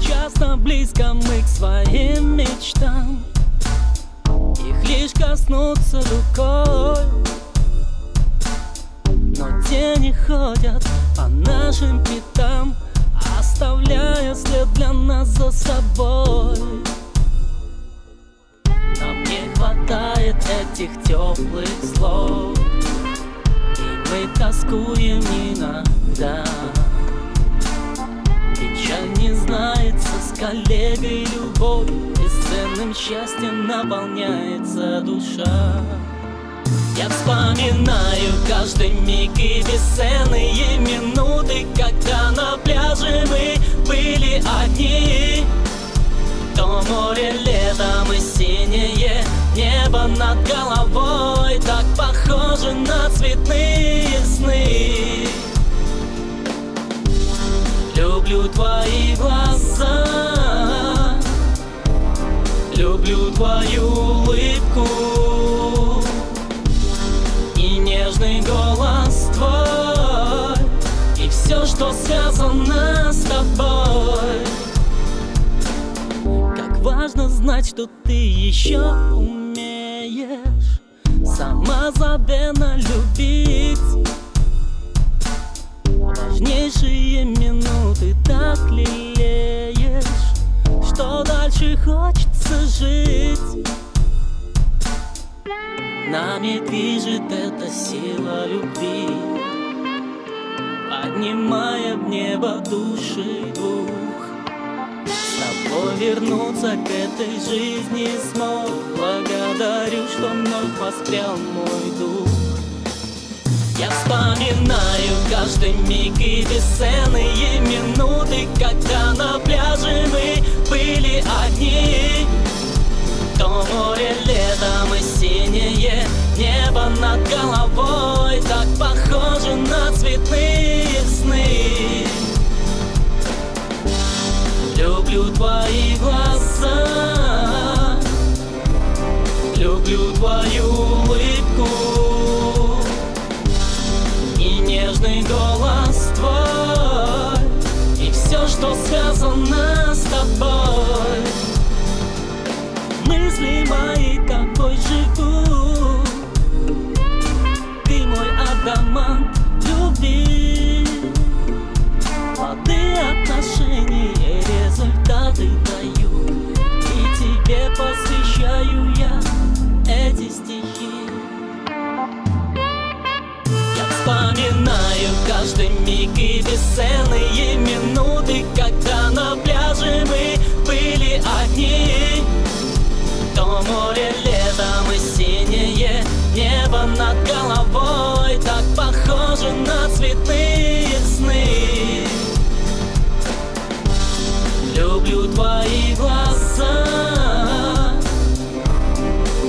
Часто близко мы к своим мечтам. Их лишь коснуться рукой. Но тени ходят по нашим пятам Оставляя след для нас за собой. Нам не хватает этих теплых слов тоскуем иногда. Печаль не знается с коллегой любовь Бесценным счастьем наполняется душа. Я вспоминаю каждый миг и бесценные минуты Когда на пляже мы были одни. То море летом и синее Небо над головой Так похоже на цветные Люблю твою улыбку. И нежный голос твой. И все, что связано с тобой. Как важно знать, что ты еще умеешь. Самозабвенно любить. Важнейшие минуты так лелеешь Что дальше хочется жить. Нами движет эта сила любви Поднимая в небо души двух. С тобой вернуться к этой жизни смог Благодарю, что вновь воспрял мой дух. Я вспоминаю каждый миг и бесценные минуты Когда на пляже нежный голос твой. И все, что связано с тобой. Мысли мои тобой живут Люблю твои глаза.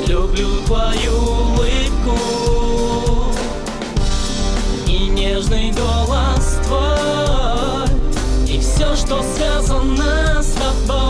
Люблю твою улыбку. И нежный голос твой. И все, что связано с тобой